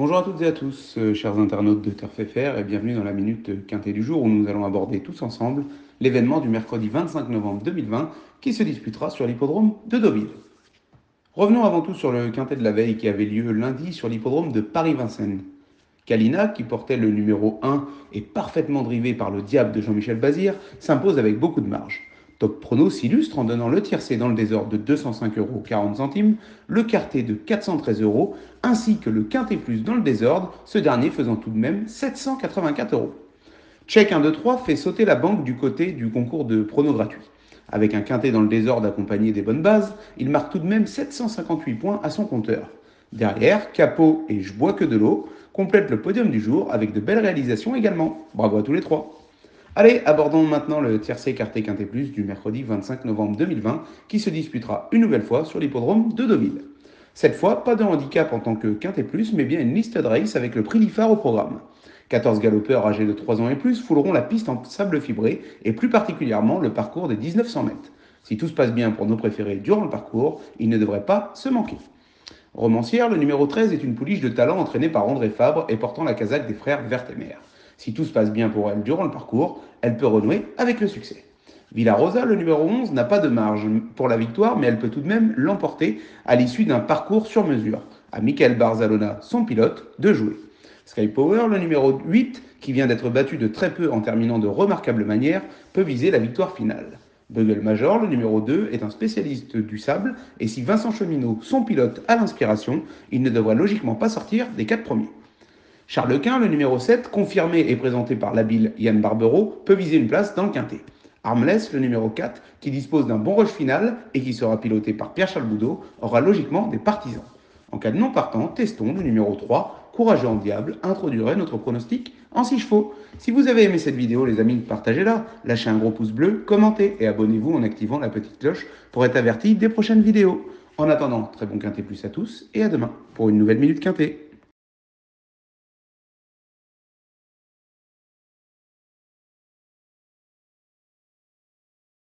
Bonjour à toutes et à tous, euh, chers internautes de Turf et bienvenue dans la Minute Quintée du jour où nous allons aborder tous ensemble l'événement du mercredi 25 novembre 2020 qui se disputera sur l'hippodrome de Deauville. Revenons avant tout sur le Quintet de la veille qui avait lieu lundi sur l'hippodrome de Paris-Vincennes. Kalina, qui portait le numéro 1 et parfaitement drivé par le diable de Jean-Michel Bazir, s'impose avec beaucoup de marge. Top Prono s'illustre en donnant le tiercé dans le désordre de 205 euros 40 centimes, le quartet de 413 euros, ainsi que le quintet plus dans le désordre, ce dernier faisant tout de même 784 euros. Check 1, 2, 3 fait sauter la banque du côté du concours de prono gratuit. Avec un quintet dans le désordre accompagné des bonnes bases, il marque tout de même 758 points à son compteur. Derrière, Capot et Je bois que de l'eau complètent le podium du jour avec de belles réalisations également. Bravo à tous les trois. Allez, abordons maintenant le tiercé quarté quinté plus du mercredi 25 novembre 2020 qui se disputera une nouvelle fois sur l'hippodrome de Deauville. Cette fois, pas de handicap en tant que quinté plus, mais bien une liste de race avec le prix Lifar au programme. 14 galopeurs âgés de 3 ans et plus fouleront la piste en sable fibré et plus particulièrement le parcours des 1900 mètres. Si tout se passe bien pour nos préférés durant le parcours, il ne devrait pas se manquer. Romancière, le numéro 13 est une pouliche de talent entraînée par André Fabre et portant la casaque des frères Vertemer. Si tout se passe bien pour elle durant le parcours, elle peut renouer avec le succès. Villa Rosa, le numéro 11, n'a pas de marge pour la victoire, mais elle peut tout de même l'emporter à l'issue d'un parcours sur mesure. À Michael Barzalona, son pilote, de jouer. Sky Power, le numéro 8, qui vient d'être battu de très peu en terminant de remarquable manière, peut viser la victoire finale. Bugle Major, le numéro 2, est un spécialiste du sable, et si Vincent Cheminot, son pilote, a l'inspiration, il ne devrait logiquement pas sortir des quatre premiers. Charles Quint, le numéro 7, confirmé et présenté par l'habile Yann Barbero, peut viser une place dans le quintet. Armless, le numéro 4, qui dispose d'un bon rush final et qui sera piloté par Pierre-Charles Boudot, aura logiquement des partisans. En cas de non partant, testons le numéro 3, courageux en diable, introduirait notre pronostic en 6 chevaux. Si vous avez aimé cette vidéo, les amis, partagez-la, lâchez un gros pouce bleu, commentez et abonnez-vous en activant la petite cloche pour être averti des prochaines vidéos. En attendant, très bon quintet plus à tous et à demain pour une nouvelle Minute Quintet.